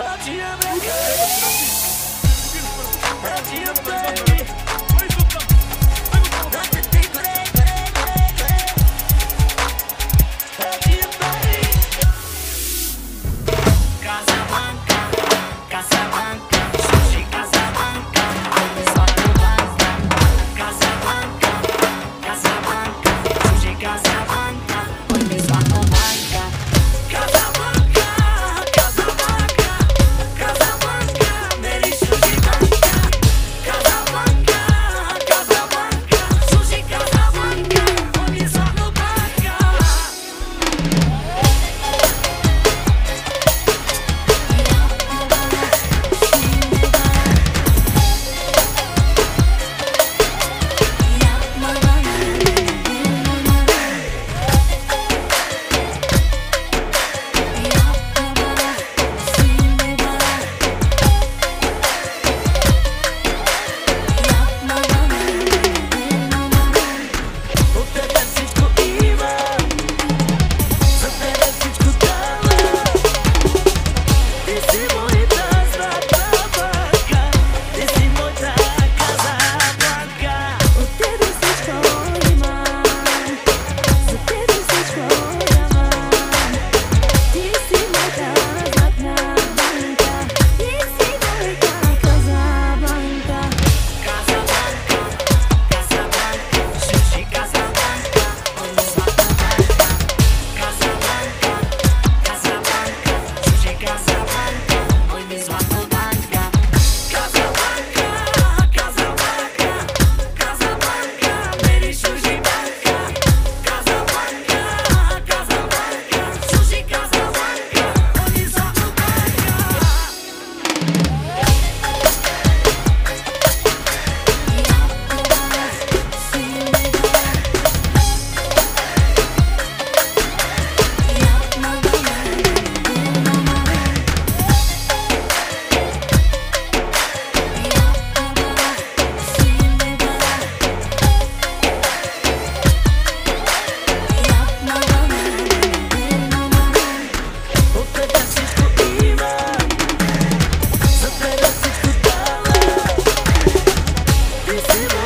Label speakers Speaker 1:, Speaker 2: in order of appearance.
Speaker 1: Hurt you, baby. Hurt you, baby. Thank you.